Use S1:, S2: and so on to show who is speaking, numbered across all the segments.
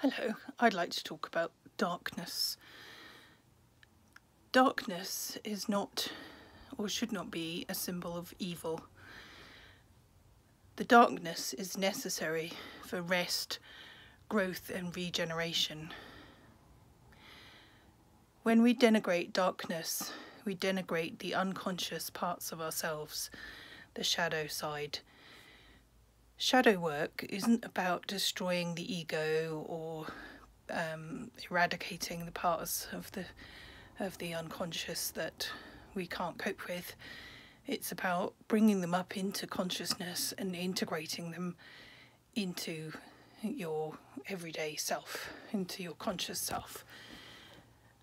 S1: Hello, I'd like to talk about darkness. Darkness is not or should not be a symbol of evil. The darkness is necessary for rest, growth, and regeneration. When we denigrate darkness, we denigrate the unconscious parts of ourselves, the shadow side. Shadow work isn't about destroying the ego or um, eradicating the parts of the of the unconscious that we can't cope with. It's about bringing them up into consciousness and integrating them into your everyday self, into your conscious self.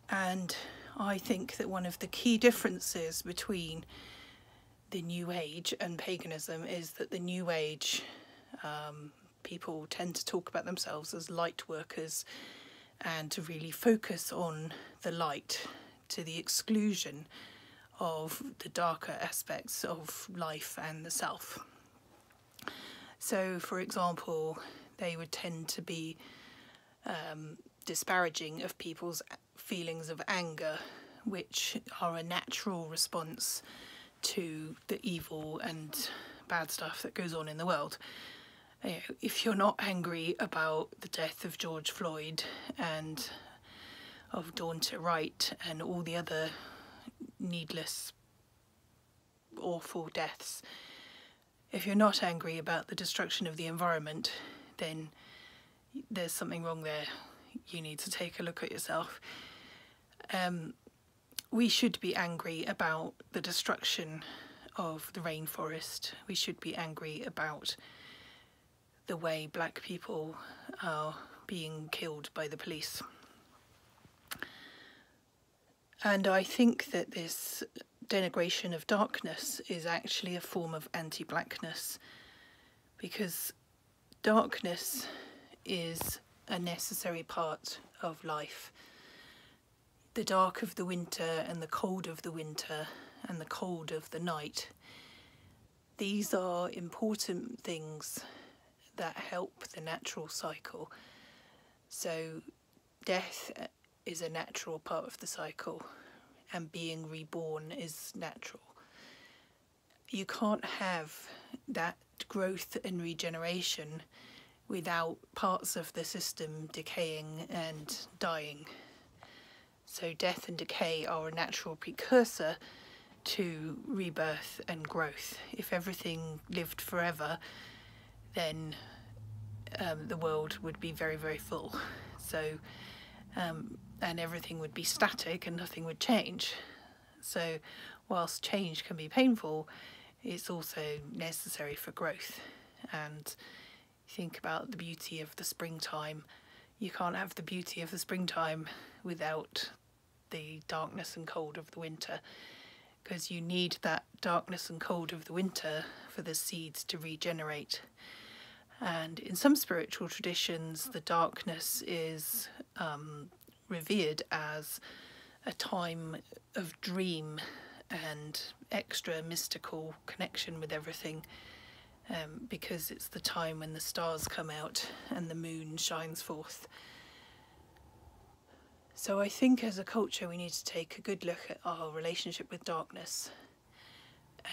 S1: And I think that one of the key differences between the New Age and paganism is that the New Age um, people tend to talk about themselves as light workers and to really focus on the light to the exclusion of the darker aspects of life and the self. So, for example, they would tend to be um, disparaging of people's feelings of anger, which are a natural response to the evil and bad stuff that goes on in the world. Know, if you're not angry about the death of George Floyd and of Daunte Wright and all the other needless, awful deaths, if you're not angry about the destruction of the environment, then there's something wrong there. You need to take a look at yourself. Um, we should be angry about the destruction of the rainforest. We should be angry about the way black people are being killed by the police. And I think that this denigration of darkness is actually a form of anti blackness because darkness is a necessary part of life. The dark of the winter and the cold of the winter and the cold of the night. These are important things that help the natural cycle. So, death uh, is a natural part of the cycle and being reborn is natural. You can't have that growth and regeneration without parts of the system decaying and dying. So, death and decay are a natural precursor to rebirth and growth. If everything lived forever, then um, the world would be very, very full. So, um, and everything would be static and nothing would change. So, whilst change can be painful, it's also necessary for growth. And think about the beauty of the springtime. You can't have the beauty of the springtime without the darkness and cold of the winter because you need that darkness and cold of the winter for the seeds to regenerate. And in some spiritual traditions, the darkness is um, revered as a time of dream and extra mystical connection with everything um, because it's the time when the stars come out and the moon shines forth. So I think as a culture we need to take a good look at our relationship with darkness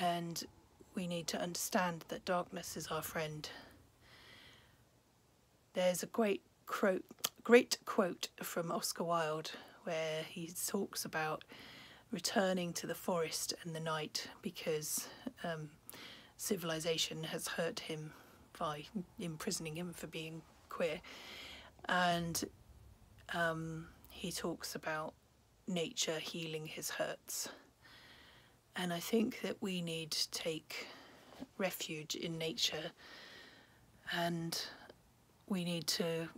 S1: and we need to understand that darkness is our friend there's a great quote, great quote from Oscar Wilde where he talks about returning to the forest and the night because um, civilization has hurt him by imprisoning him for being queer. And um, he talks about nature healing his hurts. And I think that we need to take refuge in nature and we need to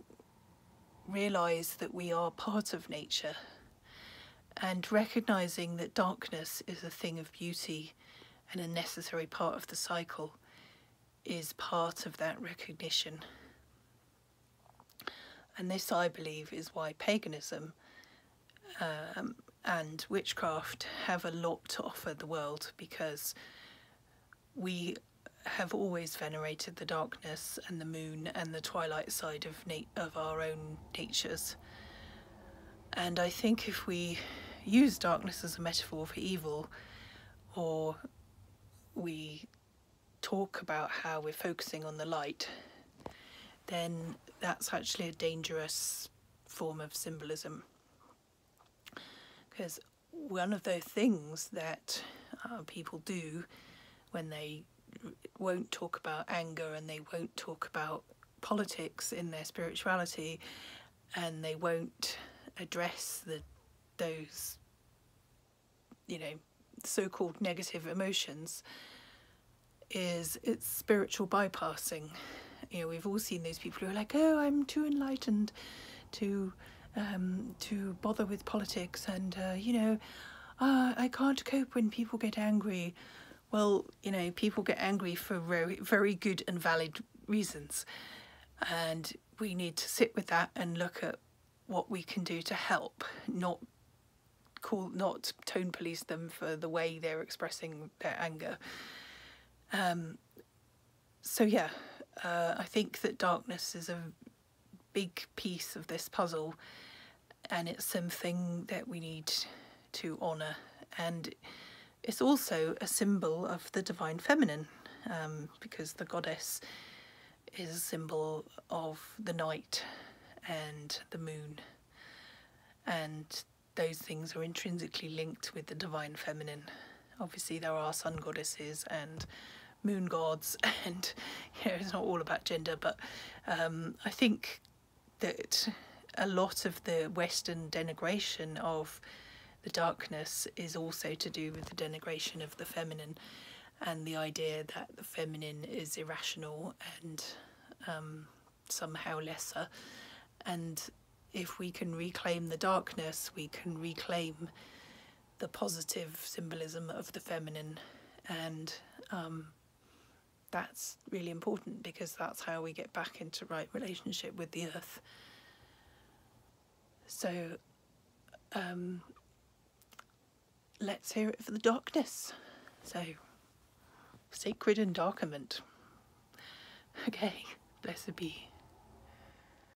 S1: realize that we are part of nature and recognizing that darkness is a thing of beauty and a necessary part of the cycle is part of that recognition. And this, I believe, is why paganism um, and witchcraft have a lot to offer the world because we have always venerated the darkness and the moon and the twilight side of of our own natures. And I think if we use darkness as a metaphor for evil, or we talk about how we're focusing on the light, then that's actually a dangerous form of symbolism. Because one of the things that uh, people do when they won't talk about anger and they won't talk about politics in their spirituality and they won't address the those you know so-called negative emotions is it's spiritual bypassing. You know we've all seen those people who are like oh i'm too enlightened to um, to bother with politics and uh, you know uh, i can't cope when people get angry well you know people get angry for very very good and valid reasons. And we need to sit with that and look at what we can do to help not call not tone police them for the way they're expressing their anger. Um, so yeah uh, i think that darkness is a big piece of this puzzle and it's something that we need to honor. And it's also a symbol of the divine feminine um, because the goddess is a symbol of the night and the moon. And those things are intrinsically linked with the divine feminine. Obviously there are sun goddesses and moon gods and you know it's not all about gender but um, i think that a lot of the western denigration of the darkness is also to do with the denigration of the feminine and the idea that the feminine is irrational and um, somehow lesser and if we can reclaim the darkness, we can reclaim the positive symbolism of the feminine, and um, that's really important because that's how we get back into right relationship with the earth. So, um, let's hear it for the darkness. So, sacred endarkment. Okay, blessed be.